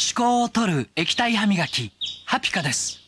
思考を取る液体歯磨きハピカです。